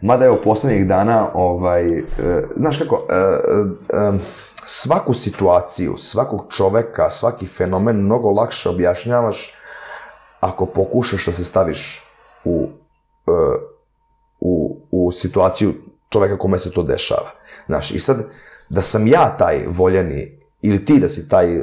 Mada je u posljednjih dana, ovaj, e, znaš kako, e, e, svaku situaciju, svakog čoveka, svaki fenomen mnogo lakše objašnjavaš ako pokušaš da se staviš u, u, u situaciju čoveka kome se to dešava. Znaš, i sad, da sam ja taj voljeni, ili ti da si taj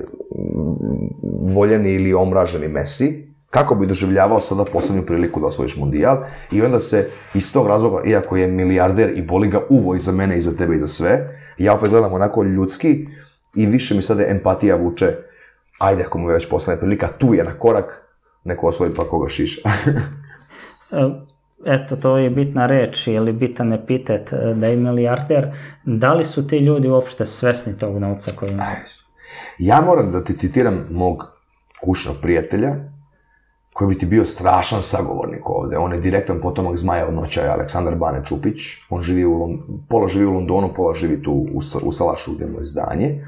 voljeni ili omraženi Messi, kako bi doživljavao sada posljednju priliku da osvojiš mundijal i onda se iz tog razloga, iako je milijarder i boli ga uvo i za mene i za tebe i za sve, ja opet gledam onako ljudski i više mi sada empatija vuče, ajde ako mu je već posljednja prilika, tu je na korak, neko osvoji pa koga šiša. Eto, to je bitna reč ili bitan epitet e, da je milijarder. Da li su ti ljudi uopšte svesni tog novca koji imaju? Ja moram da ti citiram mog kućnog prijatelja, koji bi ti bio strašan sagovornik ovde. On je direktan potomak Zmaja od noćaja, Aleksandar Bane Čupić. On živi u, pola živi u Londonu, pola živi tu u, u Salašu gdje mu je zdanje.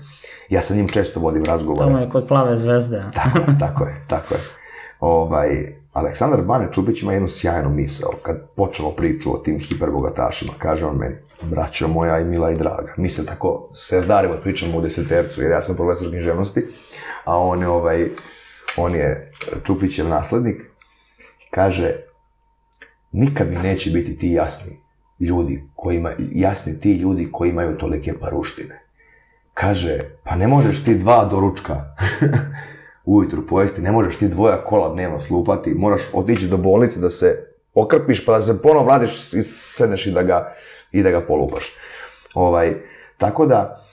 Ja sa njim često vodim razgovore. Tamo je kod plave zvezde. tako, tako je, tako je. Ovaj, Aleksandar Bane Čupić ima jednu sjajnu misao. Kad počelo priču o tim hiperbogatašima, kaže on meni, braćo moja i mila i draga, mi se tako serdarimo pričamo u desetercu, jer ja sam profesor književnosti, a on je ovaj, on je Čupićev naslednik, kaže, nikad mi neće biti ti jasni ljudi koji jasni ti ljudi koji imaju tolike paruštine. Kaže, pa ne možeš ti dva doručka ujutru pojesti, ne možeš ti dvoja kola dnevno slupati, moraš otići do bolnice da se okrpiš pa da se ponovo vratiš i sedneš i da ga, i da ga polupaš. Ovaj, tako da,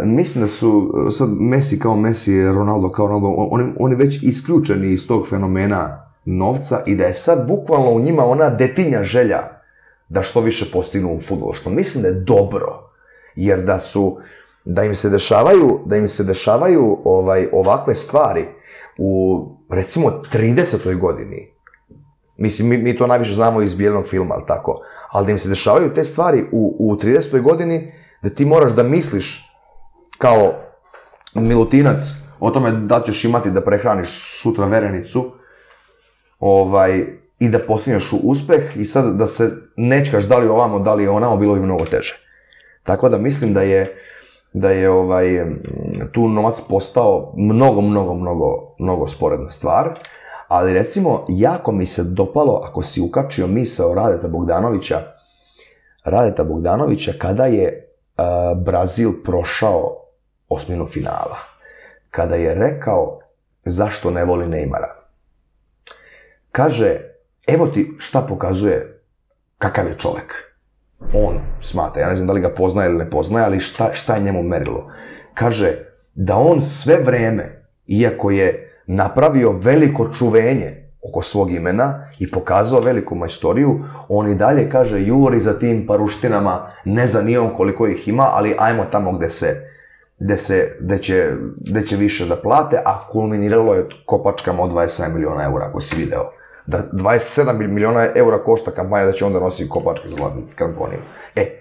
mislim da su sad Messi kao Messi, Ronaldo kao Ronaldo, oni, oni već isključeni iz tog fenomena novca i da je sad bukvalno u njima ona detinja želja da što više postignu u futbolu, što mislim da je dobro, jer da su, da im se dešavaju, da im se dešavaju ovaj, ovakve stvari u, recimo, 30. godini, mislim, mi, mi to najviše znamo iz bijelnog filma, ali tako, ali da im se dešavaju te stvari u, u 30. godini, da ti moraš da misliš kao milutinac o tome da ćeš imati da prehraniš sutra verenicu ovaj, i da postigneš uspeh i sad da se nečkaš da li ovamo, da li onamo, bilo bi mnogo teže. Tako da mislim da je, da je ovaj, tu novac postao mnogo, mnogo, mnogo, mnogo sporedna stvar. Ali recimo, jako mi se dopalo, ako si ukačio misao Radeta Bogdanovića, Radeta Bogdanovića kada je Brazil prošao osminu finala. Kada je rekao zašto ne voli Neymara. Kaže, evo ti šta pokazuje kakav je čovjek. On smata, ja ne znam da li ga poznaje ili ne poznaje, ali šta, šta je njemu merilo. Kaže da on sve vrijeme, iako je napravio veliko čuvenje oko svog imena i pokazao veliku majstoriju, on i dalje kaže juri za tim paruštinama, ne za nijom koliko ih ima, ali ajmo tamo gdje se, gdje, se, gdje, će, gdje će više da plate, a kulminiralo je kopačkama od 27 milijuna eura, ako si video. Da 27 milijuna eura košta kampanja da će onda nositi kopačke za zlatnim kramponima. E,